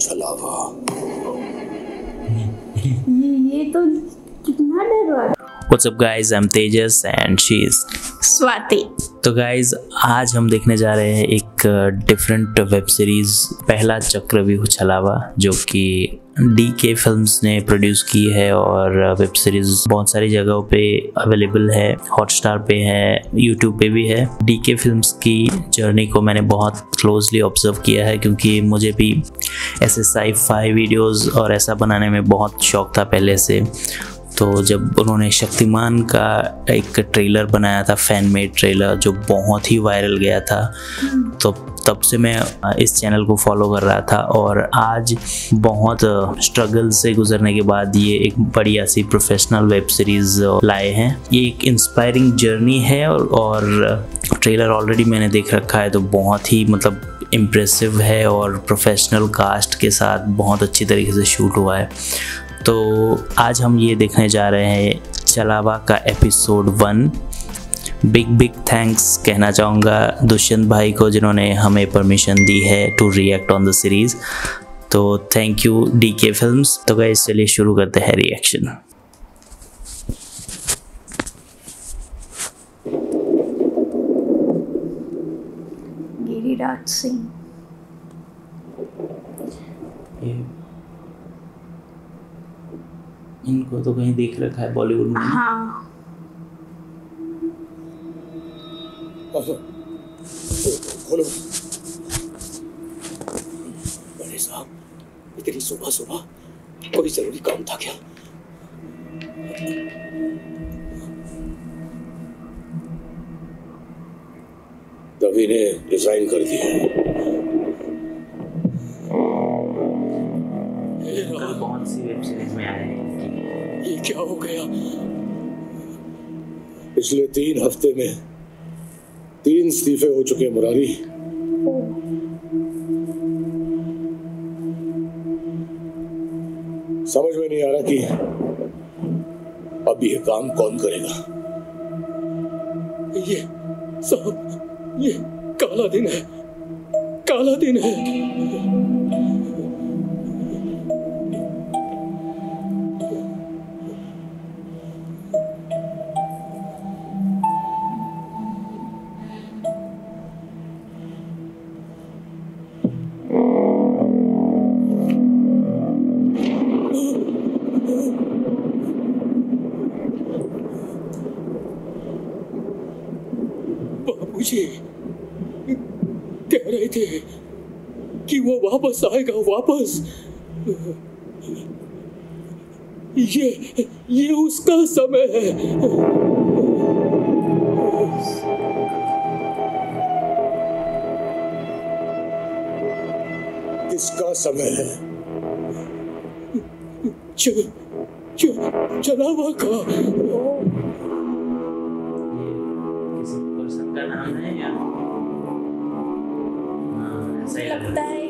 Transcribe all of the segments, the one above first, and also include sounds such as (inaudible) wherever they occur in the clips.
छलावा ये तो कितना डर What's up guys, I'm Tejas and she is Swati. तो गाइज़ आज हम देखने जा रहे हैं एक डिफरेंट वेब सीरीज़ पहला चक्रव्यूह छलावा जो कि डी के फ़िल्म ने प्रोड्यूस की है और वेब सीरीज़ बहुत सारी जगहों पे अवेलेबल है हॉटस्टार पे है यूट्यूब पे भी है। डी के फ़िल्म की जर्नी को मैंने बहुत क्लोजली ऑब्ज़र्व किया है क्योंकि मुझे भी ऐसे साई फाई वीडियोज़ और ऐसा बनाने में बहुत शौक था पहले से। तो जब उन्होंने शक्तिमान का एक ट्रेलर बनाया था फ़ैन मेड ट्रेलर जो बहुत ही वायरल गया था तो तब से मैं इस चैनल को फॉलो कर रहा था और आज बहुत स्ट्रगल से गुजरने के बाद ये एक बढ़िया सी प्रोफेशनल वेब सीरीज़ लाए हैं। ये एक इंस्पायरिंग जर्नी है और, और ट्रेलर ऑलरेडी मैंने देख रखा है तो बहुत ही मतलब इम्प्रेसिव है और प्रोफेशनल कास्ट के साथ बहुत अच्छी तरीके से शूट हुआ है। तो आज हम ये देखने जा रहे हैं चलावा का episode one big big thanks कहना चाहूँगा दुष्यंत भाई को जिन्होंने हमें परमिशन दी है to react on the series तो thank you D K film तो गए चलिए शुरू करते हैं रिएक्शन गिरिराज सिंह। इनको तो कहीं देख रखा है बॉलीवुड में। हाँ। खोलो बड़े साहब इतनी सुबह सुबह कोई ज़रूरी काम था क्या रवि ने रिजाइन कर दिया बहुत सी वेब सीरीज़ में हैं ये क्या हो गया पिछले तीन हफ़्ते में तीन इस्तीफे हो चुके हैं मुरारी। समझ में नहीं आ रहा कि अब यह काम कौन करेगा? ये साहब, ये काला दिन है, काला दिन है। वापस आएगा वापस। ये ये उसका समय है। किसका समय है? च, च, चलावा का। किसी पर्सन का नाम है या? हाँ, ऐसा लगता ही।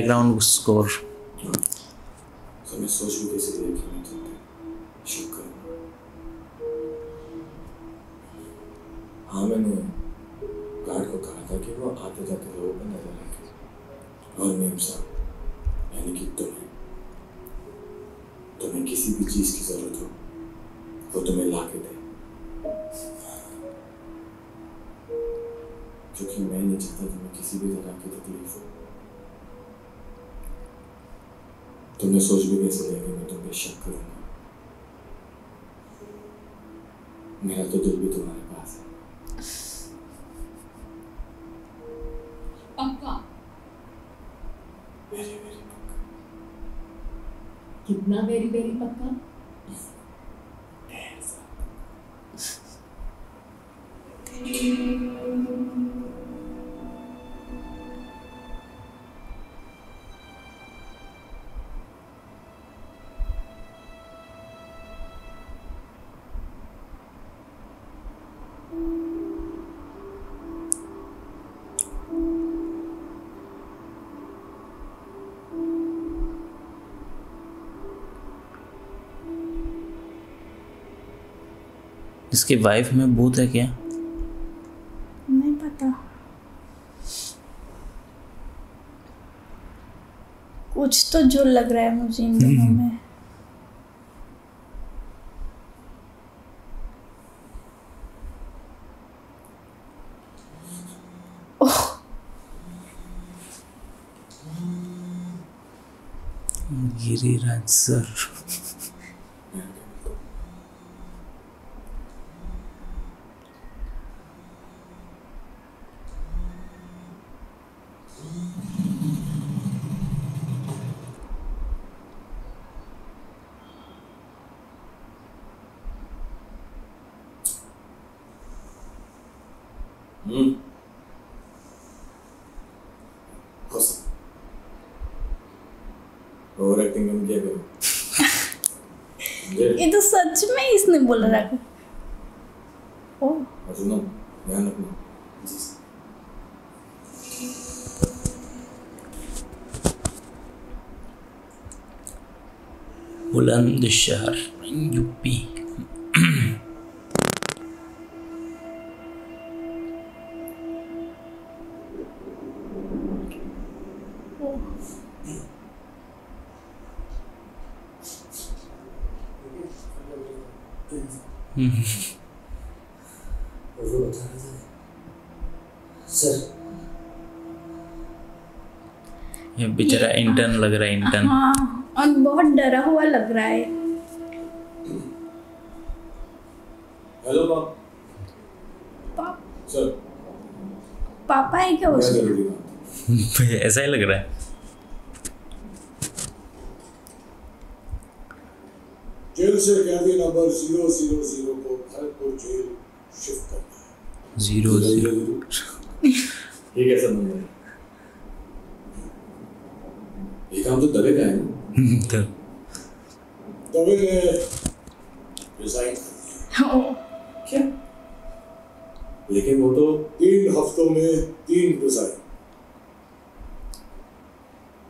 Background score. तो करूँगा. हाँ मैंने गार्ड को कहा था कि वो आते जाते लोगों पर नज़र रखे और मेम साहब, यानी कि तुम्हें। तुम्हें किसी भी चीज़ की ज़रूरत हो, वो तुम्हें ला के दे। क्योंकि मैं नहीं चाहता तुम्हें किसी भी तरह की तकलीफ़ हो। तुमने सोच भी कैसे लिया कि मैं तुम पे शक करूँगा मेरा तो दिल भी तुम्हारे पास है पक्का वेरी वेरी पक्का कितना वेरी वेरी पक्का? इसकी वाइफ में भूत है क्या? नहीं पता। कुछ तो जो लग रहा है मुझे इन दोनों में। गिरिराज सर मैं आगे मिलता हूँ हम्म ओवर एक्टिंग कम किया करो ये तो सच में इसने बोल रहा है ओह सुनो ध्यान रखना बुलंदशहर यूपी सर ये बेचारा इंटर्न लग रहा है इंटर्न हाँ और बहुत डरा हुआ लग रहा है। हेलो पाप। सर पापा है क्या उसके? ऐसा ही लग रहा है। जेल से कैदी नंबर ज़ीरो ज़ीरो ज़ीरो को भरतपुर जेल शिफ्ट करना है ज़ीरो ज़ीरो ये कैसा नंबर है ये काम तो दबे का है ना? रिजाइन कर क्या? लेकिन वो तो तीन हफ्तों में तीन रिजाइन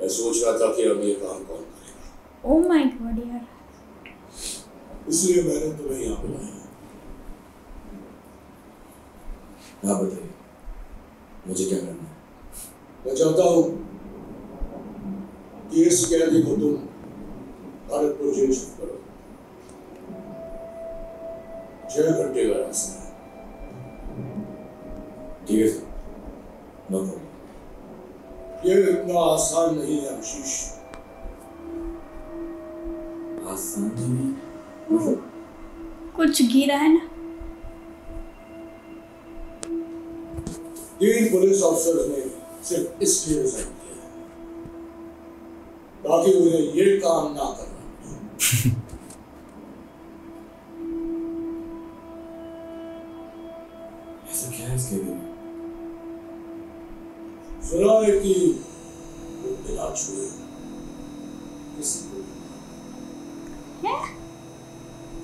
मैं सोच रहा था कि अब ये काम कौन करेगा। ओ माय गॉड यार। इसलिए मैंने तुम्हें यहाँ बुलाया है। आप बताइए, मुझे क्या करना है? मैं चाहता हूँ कि इस कैदी को तुम भरतपुर जेल शिफ्ट करो छह घंटे का रास्ता है। ठीक है सर ये इतना आसान नहीं है, आशीष। आसान नहीं। है कुछ गिरा है ना? तीन पुलिस अफसर ने सिर्फ़ इसलिए रिजाइन किया है ताकि उन्हें ये काम ना करना ऐसा क्या है इसके में सुना है कि वो बिना छुए किसी को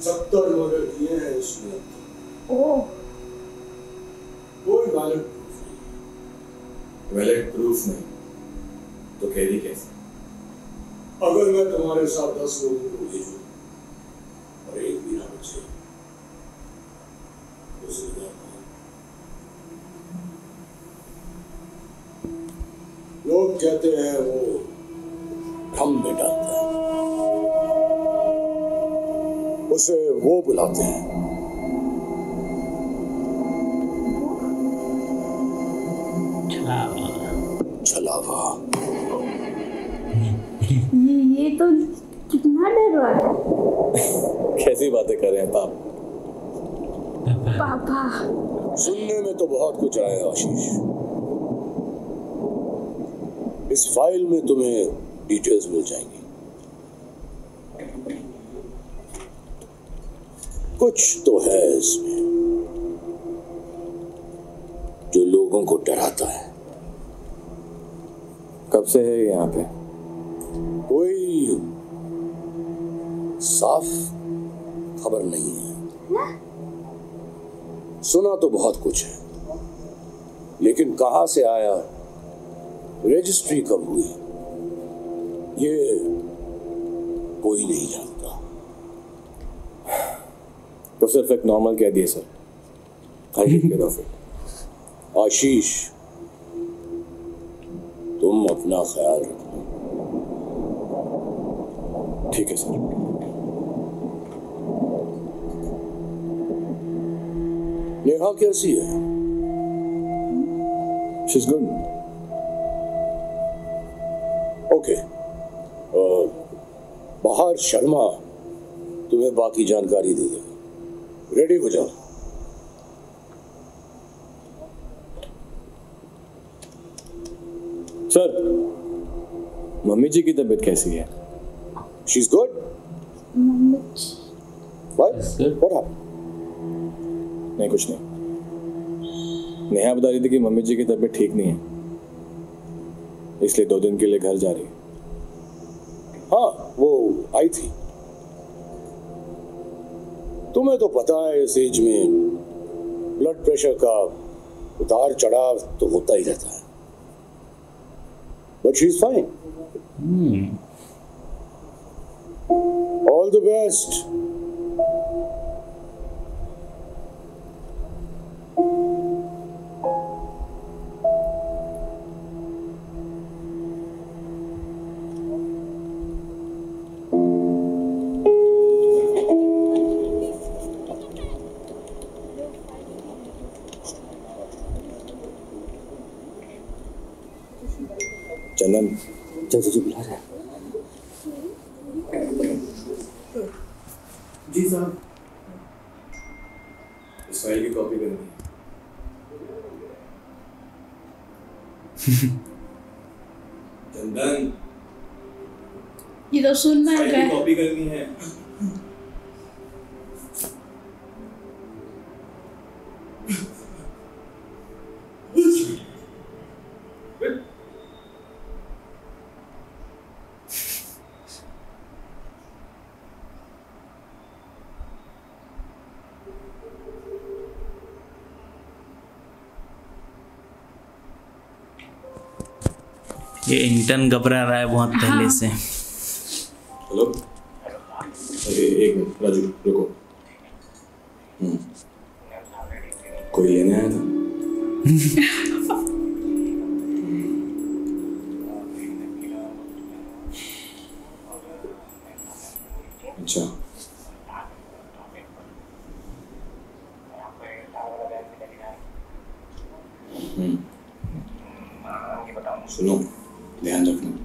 सत्तर मर्डर किए हैं ओ कोई नहीं वैलिड प्रूफ नहीं। तो कैदी कैसे? अगर मैं तुम्हारे साथ दस लोगों को भेजूं और एक भी ना बचे तो लोग कहते हैं वो हम में है। उसे वो बुलाते हैं। है बातें कर रहे हैं पाप। पापा। सुनने में तो बहुत कुछ आया आशीष। इस फ़ाइल में तुम्हें डिटेल्स मिल जाएँगी। कुछ तो है इसमें जो लोगों को डराता है। कब से है यहाँ पे? कोई साफ़ खबर नहीं है। सुना तो बहुत कुछ है। लेकिन कहाँ से आया? रजिस्ट्री कब हुई? ये कोई नहीं जानता। तो सिर्फ़ एक नॉर्मल कह दिए सर आई आशीष तुम अपना ख्याल रखना ठीक है सर नेहा कैसी है शी इज़ गुड ओके बाहर शर्मा तुम्हें बाकी जानकारी दे देगा। रेडी हो जाओ। सर मम्मी जी की तबीयत कैसी है? She is good mummy what what नहीं कुछ नहीं। नेहा बता रही थी कि मम्मी जी की तबीयत ठीक नहीं है। इसलिए दो दिन के लिए घर जा रही है। वो आई थी। तुम्हें तो पता है इस एज में ब्लड प्रेशर का उतार चढ़ाव तो होता ही रहता है। But she is fine all the best (laughs) ये तो सुनना है। कॉपी करनी है। ये इंटर्न घबरा रहा है बहुत पहले हाँ। से। हेलो? अरे एक मिनट राजू रुको। हम्म। कोई लेने आया था? अच्छा। हम्म। सुनो। ध्यान रखना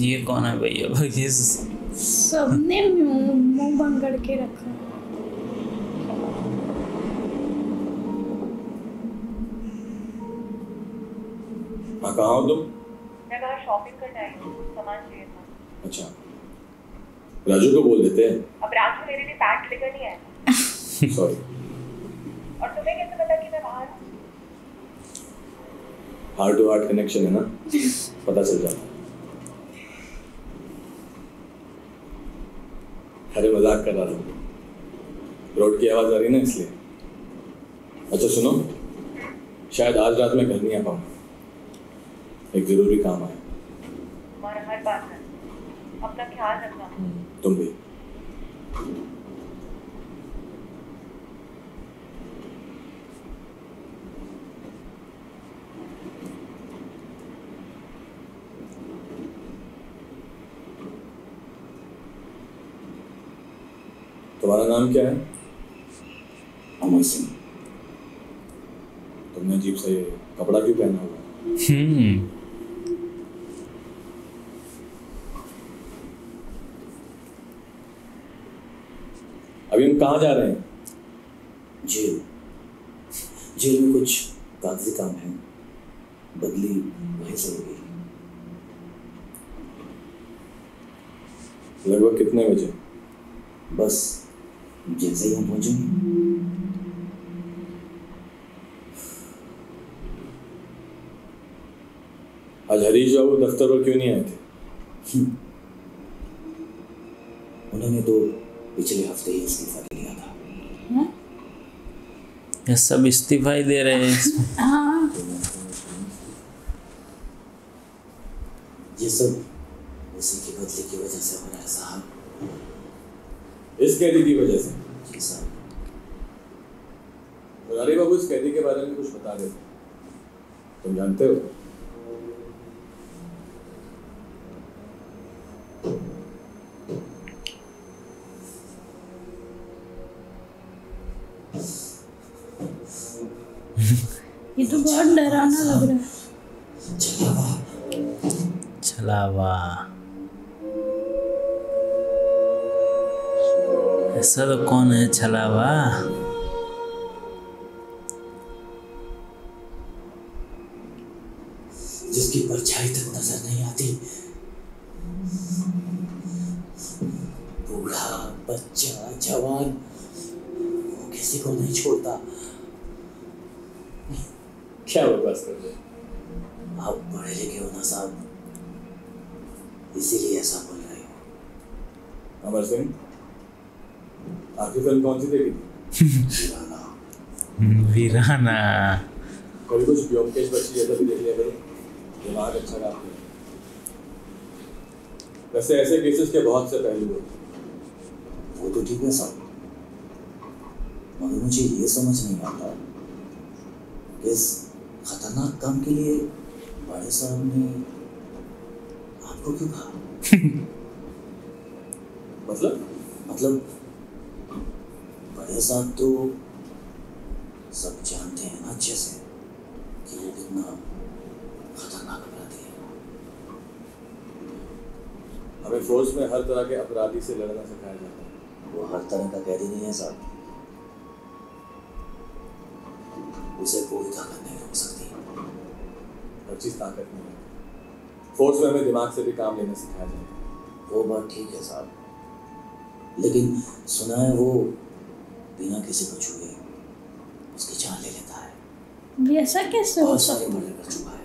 ये कौन है भैया? (laughs) ये सबने मुँह मुँह बंद करके रखा। हाँ कहाँ हो तुम? मैं बाहर शॉपिंग करने आई हूँ। सामान चाहिए था। अच्छा। राजू को बोल देते हैं। अब राजू मेरे लिए पैंट लेकर नहीं आया। (laughs) सॉरी और तुम्हें कैसे पता कि मैं बाहर हूँ? हार्ट टू हार्ट कनेक्शन है ना? (laughs) पता चल जाता है अरे मज़ाक कर रहा था। रोड की आवाज़ आ रही है ना इसलिए। अच्छा सुनो। शायद आज रात में घर नहीं आ पाऊँगा एक ज़रूरी काम आया। और हर बात अपना ख्याल रखना। तुम भी। तुम्हारा नाम क्या है? अमर सिंह। तुमने अजीब सा कपड़ा क्यों पहना हुआ हम्म। अभी हम कहाँ जा रहे हैं? जेल। जेल में कुछ कागज़ी काम है। बदली वहीं से होगी लगभग कितने बजे बस जैसे ही हम पहुँचेंगे आज हरीश बाबू दफ्तर पर क्यों नहीं आए थे? उन्होंने तो पिछले हफ़्ते ही इस्तीफा दे दिया था। ये सब इस्तीफा ही दे रहे हैं। हाँ। ये सब उसी के बदले की वजह से हो रहा है साहब। इस कैदी की वजह से? जी साहब। मुरारी बाबू इस कैदी के बारे में कुछ बता देते तुम जानते हो? ऐसा तो कौन है छलावा? जिसकी परछाई तक नज़र नहीं आती। बूढ़ा बच्चा जवान वो किसी को नहीं छोड़ता। क्या बकवास कर रहे आप पढ़े लिखे हो ना साहब? इसीलिए ऐसा बोल रहे हो। अमर सिंह? आपकी फ़िल्म कौन सी देखी थी वीराना कभी कुछ व्योमकेश बच्ची जैसा भी देख लिया करो दिमाग अच्छा काम किया वैसे ऐसे केसेस के बहुत से पहलू होते वो तो ठीक है साहब मगर मुझे ये समझ नहीं आता कि इस खतरनाक काम के लिए बड़े साहब ने आपको क्यों कहा? (laughs) मतलब? मतलब बड़े साहब तो सब जानते हैं ना अच्छे से कि वो कितना खतरनाक अपराधी है। हमें फोर्स में हर तरह के अपराधी से लड़ना सिखाया जाता है। वो हर तरह का कैदी नहीं है साहब। उसे कोई ताकत नहीं रोक सकती। हर चीज़ ताकत नहीं है। फोर्स में हमें दिमाग से भी काम लेना सिखाया जाता है। वो बात ठीक है साहब। लेकिन सुना है वो बिना किसी को छुए उसकी जान ले लेता है। वैसा कैसे हो सारे सकता मर्डर कर चुका है।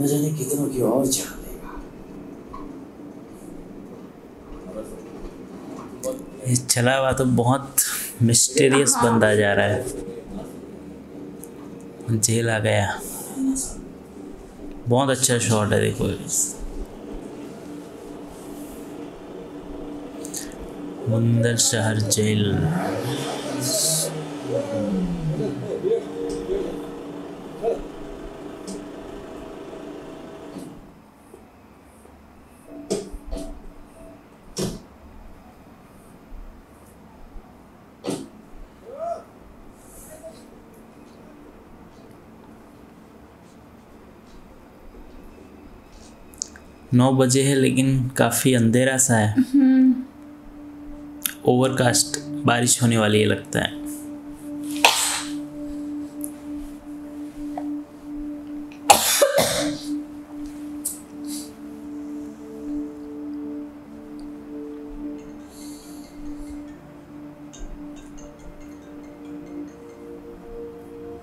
न जाने कितनों की और जान लेगा। ये छलावा तो बहुत मिस्टीरियस बंदा जा रहा है। जेल आ गया। बहुत अच्छा शॉट है देखो। मुंदर शहर जेल। नौ बजे है लेकिन काफ़ी अंधेरा सा है। ओवरकास्ट बारिश होने वाली है, लगता है।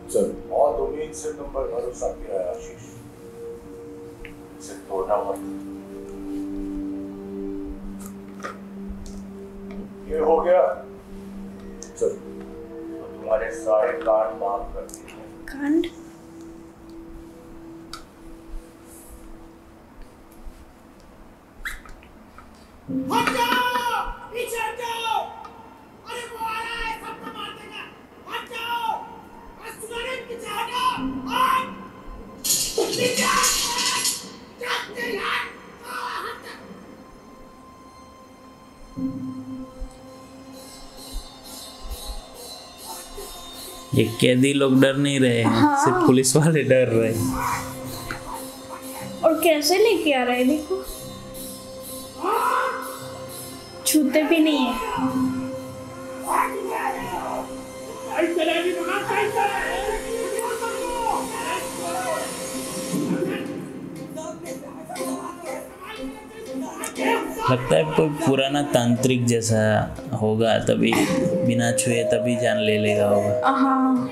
सर बहुत उम्मीद से पर भरोसा किया आशीष। ये कैदी लोग डर नहीं रहे हैं। हाँ। सिर्फ़ पुलिस वाले डर रहे। हैं और कैसे लेके आ रहे हैं देखो। छूते भी नहीं है। लगता है कोई पुराना तांत्रिक जैसा होगा, तभी बिना छुए तभी जान ले लेगा होगा। हाँ।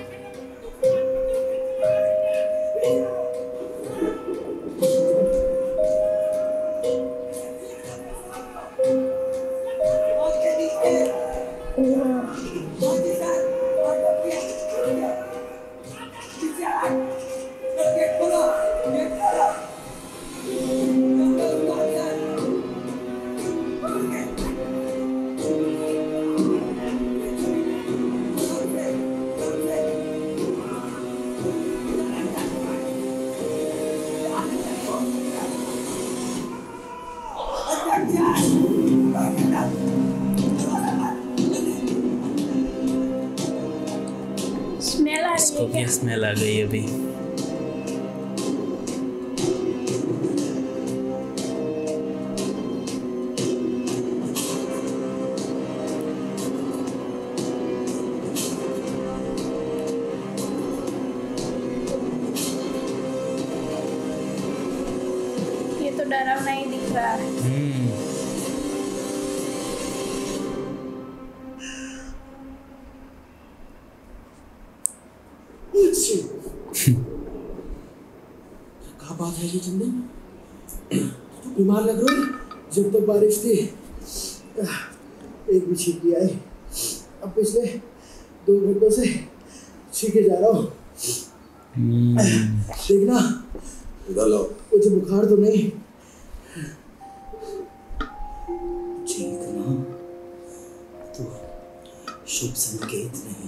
क्या बात है ये चंदन तू बीमार लग रही है जब तक बारिश थी एक भी छींकी आई। अब पिछले दो घंटों से छींके जा रहा हूँ। देखना इधर लो मुझे बुखार तो नहीं? चीखना तो शुभ संकेत नहीं।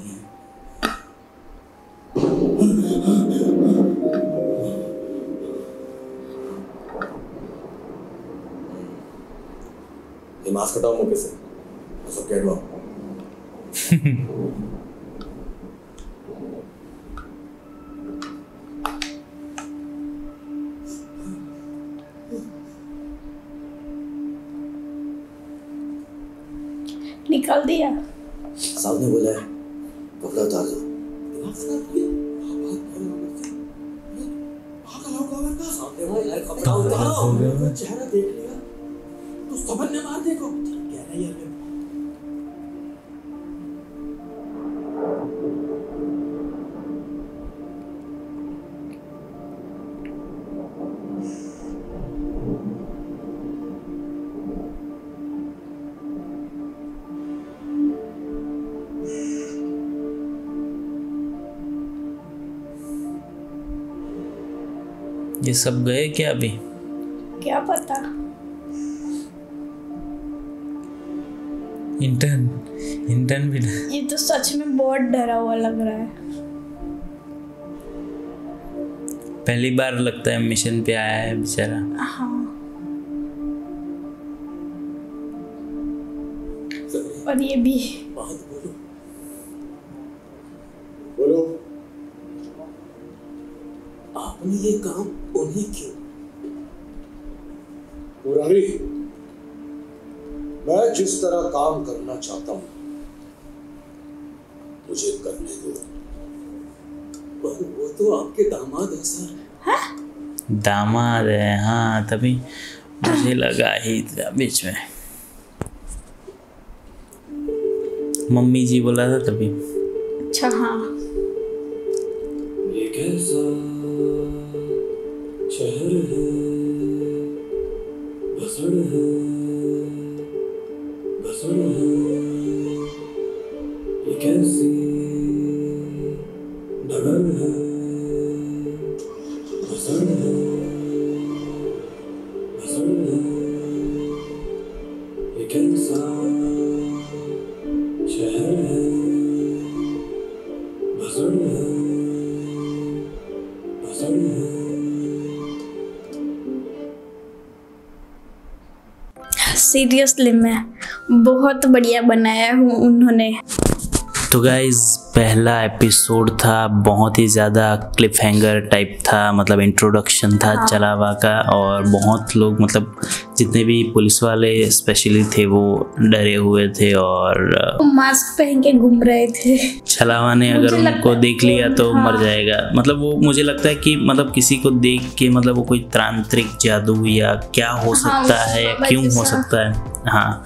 मास्क हटाओ मुँह से। और सब कैट लो निकाल दिया। साहब ने बोला है कपड़ा उतार दो। चेहरा देख ये सब गए क्या अभी? क्या पता? इंटर्न इंटर्न भी ये तो सच में बहुत डरा हुआ लग रहा है। पहली बार लगता है मिशन पे आया है बेचारा। हाँ। और ये भी। बोलो। आपने ये काम उन्हें क्यों मुरारी मैं जिस तरह काम करना चाहता हूँ मुझे करने दो। पर वो तो आपके दामाद है। सर दामाद है हाँ तभी मुझे लगा ही था बीच में। मम्मी जी बोला था तभी। अच्छा हाँ। ये कैसा सीरियसली मैं बहुत बढ़िया बनाया हूँ उन्होंने। तो गाइज़ पहला एपिसोड था बहुत ही ज़्यादा क्लिप हैंगर टाइप था मतलब इंट्रोडक्शन था चलावा का और बहुत लोग मतलब जितने भी पुलिस वाले स्पेशली थे वो डरे हुए थे और मास्क पहन के घूम रहे थे। छलावा ने अगर उनको देख लिया तो हाँ। मर जाएगा। मतलब वो मुझे लगता है कि मतलब किसी को देख के मतलब वो कोई तांत्रिक जादू या क्या हो हाँ, सकता है या क्यों हो सकता है। हाँ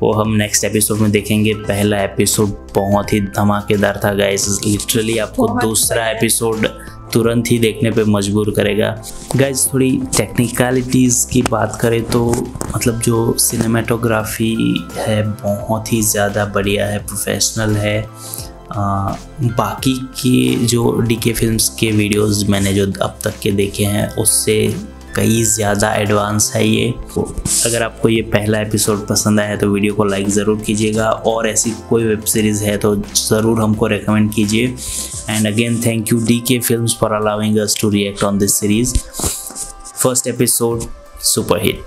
वो हम नेक्स्ट एपिसोड में देखेंगे। पहला एपिसोड बहुत ही धमाकेदार था गाइस लिटरली आपको दूसरा एपिसोड तुरंत ही देखने पे मजबूर करेगा। गाइज़ थोड़ी टेक्निकलिटीज़ की बात करें तो मतलब जो सिनेमाटोग्राफी है बहुत ही ज़्यादा बढ़िया है प्रोफेशनल है। आ, बाकी के जो डी के फिल्म्स के वीडियोस मैंने जो अब तक के देखे हैं उससे कई ज़्यादा एडवांस है ये। तो अगर आपको ये पहला एपिसोड पसंद आया तो वीडियो को लाइक ज़रूर कीजिएगा। और ऐसी कोई वेब सीरीज़ है तो ज़रूर हमको रेकमेंड कीजिए। And again thank you D K film for allowing us to react on this series first episode super hit